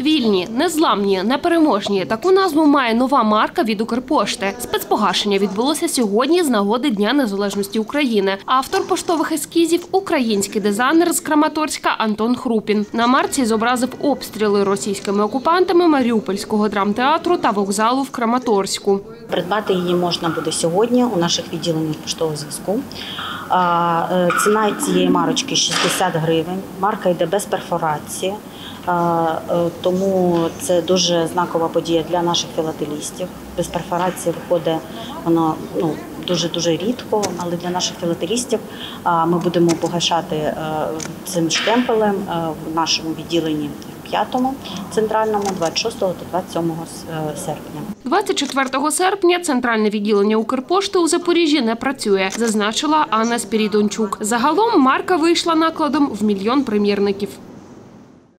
Вільні, незламні, непереможні. Таку назву має нова марка від Укрпошти. Спецпогашення відбулося сьогодні з нагоди Дня Незалежності України. Автор поштових ескізів український дизайнер з Краматорська Антон Хрупін. На марці зобразив обстріли російськими окупантами Маріупольського драмтеатру та вокзалу в Краматорську. Придбати її можна буде сьогодні у наших відділеннях поштового зв'язку. Е, Ціна цієї марочки 60 гривень. Марка йде без перфорації, тому це дуже знакова подія для наших філателістів. Без перфорації виходить воно ну, дуже дуже рідко, але для наших філателістів ми будемо погашати е, цим штемпелем е, в нашому відділенні п'ятому центральному, 26 та 27 с- е, серпня. 24 серпня центральне відділення Укрпошти у Запоріжжі не працює, зазначила Анна Спірідончук. Загалом марка вийшла накладом в мільйон примірників.